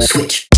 Switch.